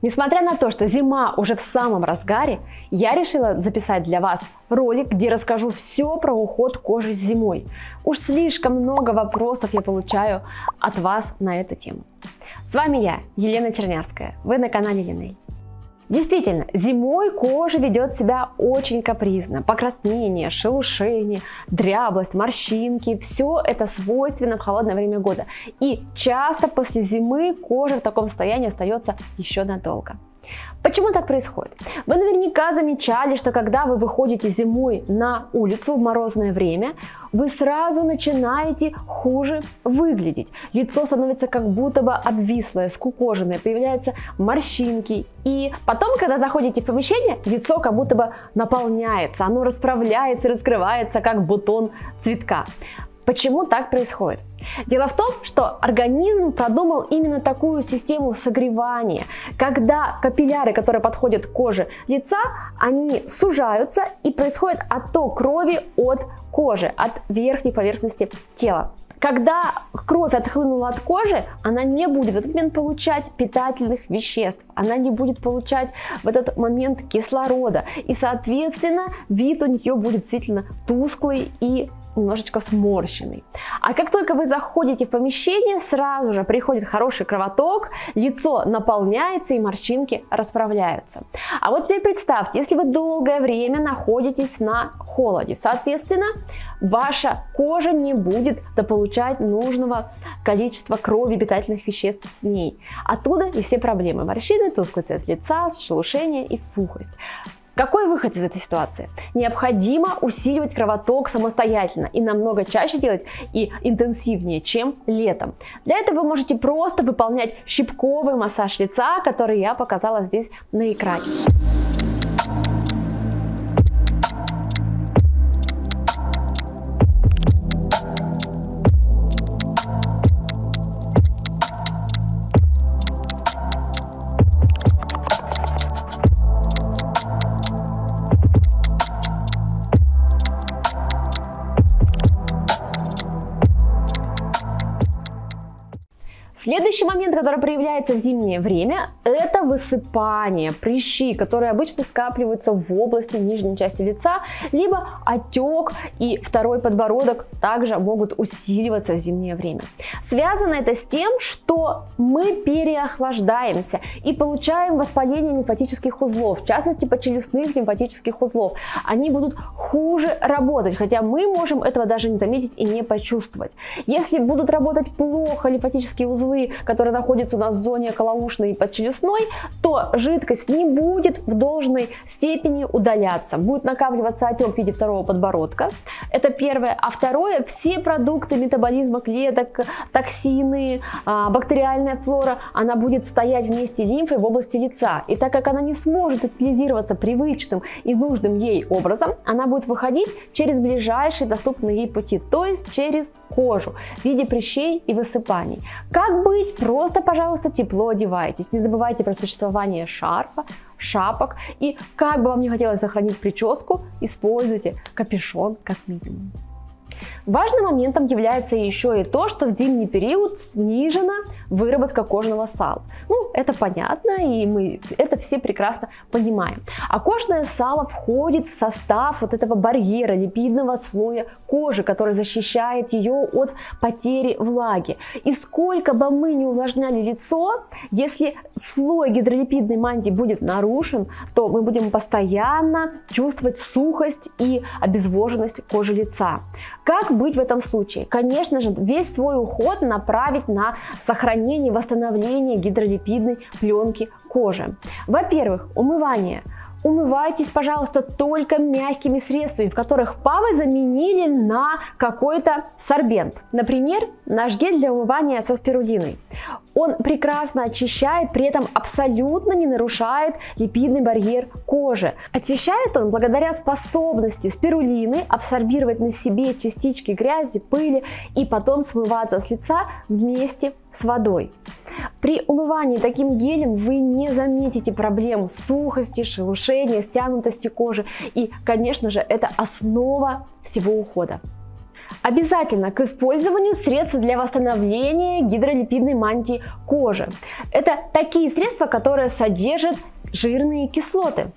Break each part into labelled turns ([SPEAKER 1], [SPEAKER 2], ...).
[SPEAKER 1] Несмотря на то, что зима уже в самом разгаре, я решила записать для вас ролик, где расскажу все про уход кожи зимой. Уж слишком много вопросов я получаю от вас на эту тему. С вами я, Елена Чернявская. Вы на канале Линей. Действительно, зимой кожа ведет себя очень капризно. Покраснение, шелушение, дряблость, морщинки – все это свойственно в холодное время года. И часто после зимы кожа в таком состоянии остается еще надолго. Почему так происходит? Вы наверняка замечали, что когда вы выходите зимой на улицу в морозное время, вы сразу начинаете хуже выглядеть. Лицо становится как будто бы обвислое, скукоженное, появляются морщинки. И потом, когда заходите в помещение, лицо как будто бы наполняется, оно расправляется, раскрывается, как бутон цветка. Почему так происходит? Дело в том, что организм продумал именно такую систему согревания, когда капилляры, которые подходят к коже лица, они сужаются и происходит отток крови от кожи, от верхней поверхности тела. Когда кровь отхлынула от кожи, она не будет в этот момент получать питательных веществ, она не будет получать в этот момент кислорода. И, соответственно, вид у нее будет действительно тусклый и немножечко сморщенный. А как только вы заходите в помещение, сразу же приходит хороший кровоток, лицо наполняется и морщинки расправляются. А вот теперь представьте, если вы долгое время находитесь на холоде, соответственно, ваша кожа не будет дополучать нужного количества крови, питательных веществ с ней. Оттуда и все проблемы. Морщины, тусклый цвет лица, шелушение и сухость. Какой выход из этой ситуации? Необходимо усиливать кровоток самостоятельно и намного чаще делать и интенсивнее, чем летом. Для этого вы можете просто выполнять щипковый массаж лица, который я показала здесь на экране. Следующий момент, который проявляется в зимнее время, это высыпание, прыщи, которые обычно скапливаются в области нижней части лица, либо отек и второй подбородок также могут усиливаться в зимнее время. Связано это с тем, что мы переохлаждаемся и получаем воспаление лимфатических узлов, в частности почелюстных лимфатических узлов. Они будут хуже работать, хотя мы можем этого даже не заметить и не почувствовать. Если будут работать плохо лимфатические узлы, узлы, которые находятся у нас в зоне околоушной и подчелюстной, то жидкость не будет в должной степени удаляться. Будет накапливаться отек в виде второго подбородка. Это первое. А второе, все продукты метаболизма клеток, токсины, а, бактериальная флора, она будет стоять вместе лимфы в области лица. И так как она не сможет утилизироваться привычным и нужным ей образом, она будет выходить через ближайшие доступные ей пути, то есть через кожу в виде прыщей и высыпаний. Как быть? Просто, пожалуйста, тепло одевайтесь. Не забывайте про существование шарфа, шапок. И как бы вам не хотелось сохранить прическу, используйте капюшон как минимум. Важным моментом является еще и то, что в зимний период снижена выработка кожного сала. Ну, это понятно, и мы это все прекрасно понимаем. А кожное сало входит в состав вот этого барьера, липидного слоя кожи, который защищает ее от потери влаги. И сколько бы мы не увлажняли лицо, если слой гидролипидной мантии будет нарушен, то мы будем постоянно чувствовать сухость и обезвоженность кожи лица. Как быть в этом случае? Конечно же, весь свой уход направить на сохранение, восстановление гидролипидной пленки кожи. Во-первых, умывание – Умывайтесь, пожалуйста, только мягкими средствами, в которых ПАВы заменили на какой-то сорбент. Например, наш гель для умывания со спирулиной. Он прекрасно очищает, при этом абсолютно не нарушает липидный барьер кожи. Очищает он благодаря способности спирулины абсорбировать на себе частички грязи, пыли и потом смываться с лица вместе с водой. При умывании таким гелем вы не заметите проблем сухости, шелушения, стянутости кожи. И, конечно же, это основа всего ухода. Обязательно к использованию средств для восстановления гидролипидной мантии кожи. Это такие средства, которые содержат жирные кислоты.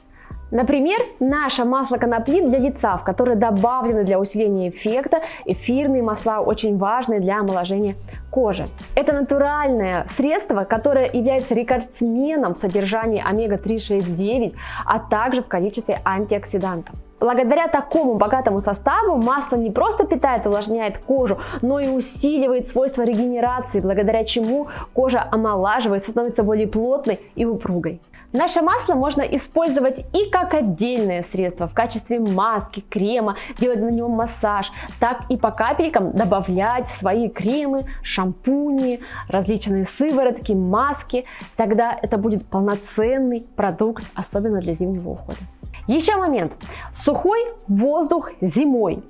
[SPEAKER 1] Например, наше масло конопли для лица, в которое добавлены для усиления эффекта эфирные масла, очень важные для омоложения кожи. Это натуральное средство, которое является рекордсменом в содержании омега-3, 6, 9, а также в количестве антиоксидантов. Благодаря такому богатому составу масло не просто питает и увлажняет кожу, но и усиливает свойства регенерации, благодаря чему кожа омолаживается, становится более плотной и упругой. Наше масло можно использовать и как отдельное средство в качестве маски, крема, делать на него массаж, так и по капелькам добавлять в свои кремы, шампуни, различные сыворотки, маски. Тогда это будет полноценный продукт, особенно для зимнего ухода. Еще момент. Сухой воздух зимой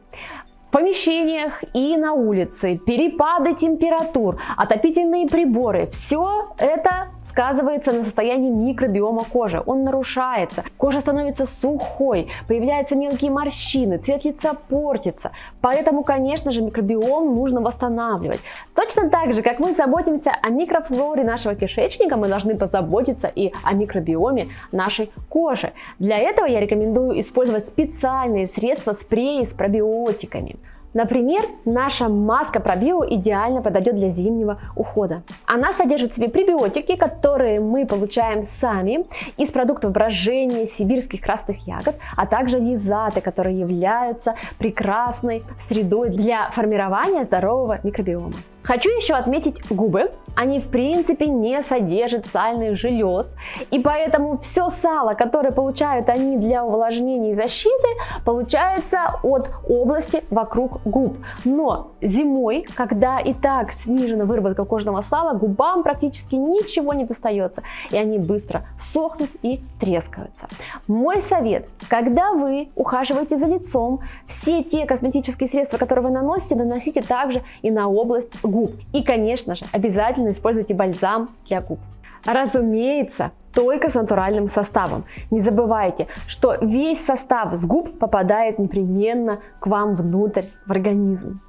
[SPEAKER 1] в помещениях и на улице, перепады температур, отопительные приборы, все это сказывается на состоянии микробиома кожи. Он нарушается, кожа становится сухой, появляются мелкие морщины, цвет лица портится. Поэтому, конечно же, микробиом нужно восстанавливать. Точно так же, как мы заботимся о микрофлоре нашего кишечника, мы должны позаботиться и о микробиоме нашей кожи. Для этого я рекомендую использовать специальные средства спреи с пробиотиками. Например, наша маска пробио идеально подойдет для зимнего ухода. Она содержит в себе пребиотики, которые мы получаем сами из продуктов брожения сибирских красных ягод, а также лизаты, которые являются прекрасной средой для формирования здорового микробиома. Хочу еще отметить губы. Они в принципе не содержат сальных желез, и поэтому все сало, которое получают они для увлажнения и защиты, получается от области вокруг губ. Но зимой, когда и так снижена выработка кожного сала, губам практически ничего не достается, и они быстро сохнут и трескаются. Мой совет, когда вы ухаживаете за лицом, все те косметические средства, которые вы наносите, наносите также и на область губ. И, конечно же, обязательно используйте бальзам для губ. Разумеется, только с натуральным составом. Не забывайте, что весь состав с губ попадает непременно к вам внутрь, в организм.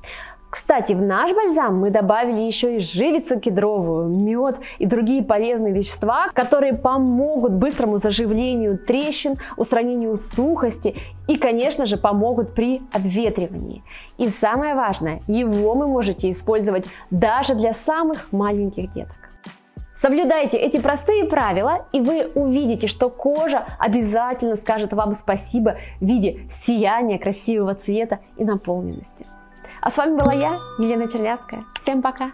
[SPEAKER 1] Кстати, в наш бальзам мы добавили еще и живицу кедровую, мед и другие полезные вещества, которые помогут быстрому заживлению трещин, устранению сухости и, конечно же, помогут при обветривании. И самое важное, его вы можете использовать даже для самых маленьких деток. Соблюдайте эти простые правила, и вы увидите, что кожа обязательно скажет вам спасибо в виде сияния, красивого цвета и наполненности. А с вами была я, Елена Чернявская. Всем пока!